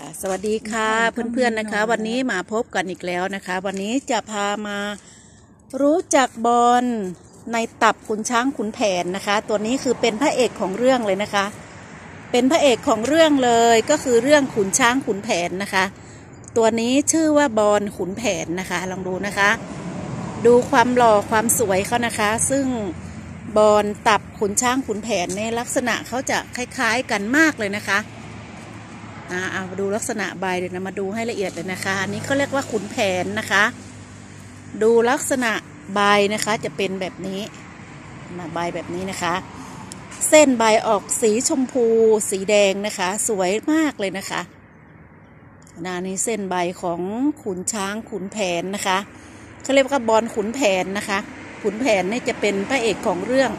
ค่ะสวัสดีค่ะเพื่อนๆนะคะ วันนี้มาพบกันอีกแล้วนะคะ วันนี้จะพามารู้จักบอลในตับขุนช้างขุนแผนนะคะ ตัวนี้คือเป็นพระเอกของเรื่องเลยนะคะ เป็นพระเอกของเรื่องเลยก็คือเรื่องขุนช้างขุนแผนนะคะ ตัวนี้ชื่อว่าบอลขุนแผนนะคะ ลองดูนะคะ ดูความหล่อความสวยเขานะคะ ซึ่งบอลตับขุนช้างขุนแผนในยลักษณะเขาจะคล้าย ๆ กันมากเลยนะคะ อ่าเอามาดูลักษณะใบเดี๋ยวนะมาดูให้ละเอียดเลยนะคะ อันนี้เขาเรียกว่าขุนแผนนะคะ ดูลักษณะใบนะคะจะเป็นแบบนี้มาใบแบบนี้นะคะ เส้นใบออกสีชมพู สีแดงนะคะ สวยมากเลยนะคะนานี้เส้นใบของขุนช้างขุนแผนนะคะเขาเรียกว่าบอลขุนแผนนะคะ ขุนแผนนี่จะเป็นพระเอกของเรื่อง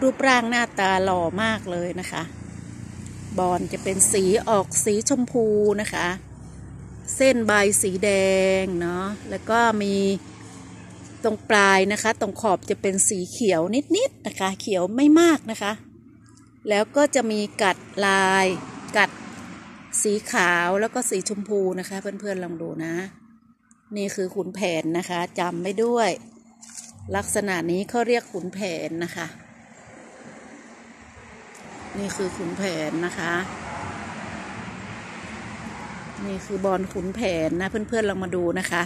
รูปร่างหน้าตาหล่อมากเลยนะคะ บอลจะเป็นสีออกสีชมพูนะคะ เส้นใบสีแดงเนาะแล้วก็มีตรงปลายนะคะ ตรงขอบจะเป็นสีเขียวนิดๆนะคะ เขียวไม่มากนะคะ แล้วก็จะมีกัดลาย กัดสีขาวแล้วก็สีชมพูนะคะ เพื่อนๆลองดูนะ นี่คือขุนแผนนะคะจำไม่ด้วย ลักษณะนี้เขาเรียกขุนแผนนะคะ นี่คือขุนแผนนะคะ นี่คือบอลขุนแผนนะ เพื่อนๆลองมาดูนะคะ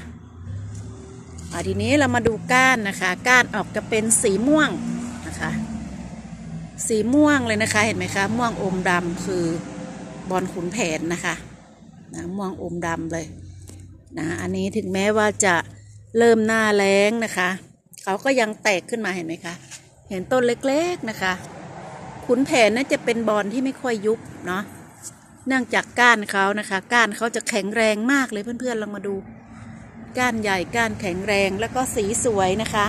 ทีนี้เรามาดูก้านนะคะ ก้านออกจะเป็นสีม่วงนะคะ สีม่วงเลยนะคะ เห็นไหมคะ ม่วงอมดำคือบอลขุนแผนนะคะนะม่วงอมดำเลยนะอันนี้ถึงแม้ว่าจะเริ่มหน้าแล้งนะคะ เขาก็ยังแตกขึ้นมาเห็นไหมคะ เห็นต้นเล็กๆนะคะ ขุนแผนน่าจะเป็นบอลที่ไม่ค่อยยุบเนาะเนื่องจากก้านเขานะคะ ก้านเขาจะแข็งแรงมากเลยเพื่อนๆลองมาดู ก้านใหญ่ก้านแข็งแรงแล้วก็สีสวยนะคะ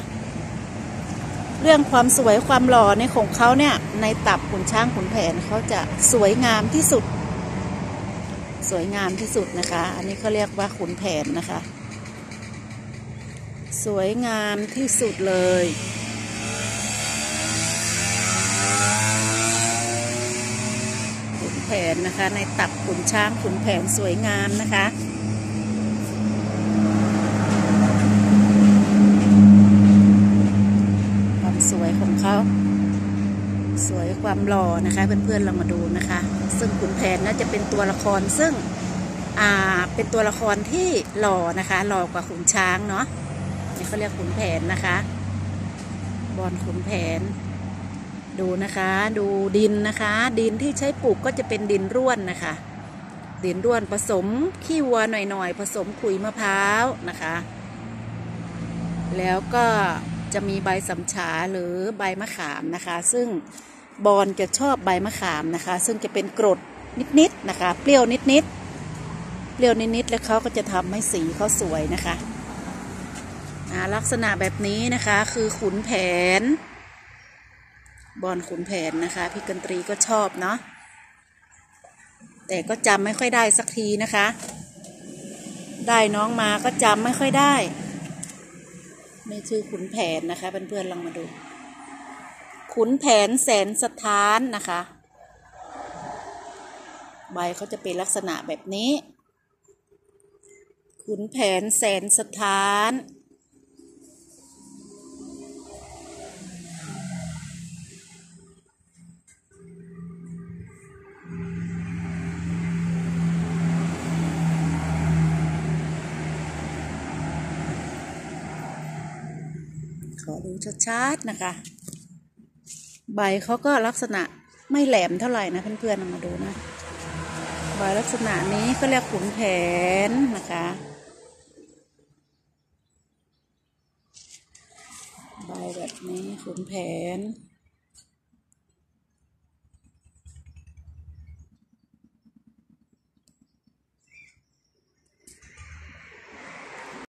เรื่องความสวยความหล่อในของเขาเนี่ย ในตับขุนช้างขุนแผนเขาจะสวยงามที่สุด สวยงามที่สุดนะคะ อันนี้เขาเรียกว่าขุนแผนนะคะ สวยงามที่สุดเลย ขุน แผนนะคะ ในตับขุนช้างขุนแผนสวยงามนะคะความสวยของเขาสวยความหล่อนะคะ เพื่อนๆเรามาดูนะคะ ซึ่งขุนแผนน่าจะเป็นตัวละครซึ่งอ่าเป็นตัวละครที่หล่อนะคะหล่อกว่าขุนช้างเนาะนี่เขาเรียกขุนแผนนะคะ บอลขุนแผน ดูนะคะดูดินนะคะ ดินที่ใช้ปลูกก็จะเป็นดินร่วนนะคะ ดินร่วนผสมขี้วัวหน่อยๆ ผสมขุยมะพร้าวนะคะ แล้วก็จะมีใบสำฉาหรือใบมะขามนะคะ ซึ่งบอลจะชอบใบมะขามนะคะ ซึ่งจะเป็นกรดนิดๆนะคะ เปรี้ยวนิดๆเปรี้ยวนิดๆแล้วเขาก็จะทำให้สีเขาสวยนะคะลักษณะแบบนี้นะคะคือขุนแผน บอลขุนแผนนะคะ พี่กันตรีก็ชอบเนาะแต่ก็จำไม่ค่อยได้สักทีนะคะ ได้น้องมาก็จำไม่ค่อยได้นี่ชื่อขุนแผนนะคะเพื่อนๆลองมาดู ขุนแผนแสนสถานนะคะ ใบเขาจะเป็นลักษณะแบบนี้ ขุนแผนแสนสถาน อดูชัดๆนะคะ ใบเขาก็ลักษณะไม่แหลมเท่าไหร่นะเพื่อนๆมาดูนะ ใบลักษณะนี้ก็เรียกขุนแผนนะคะ ใบแบบนี้ขุนแผน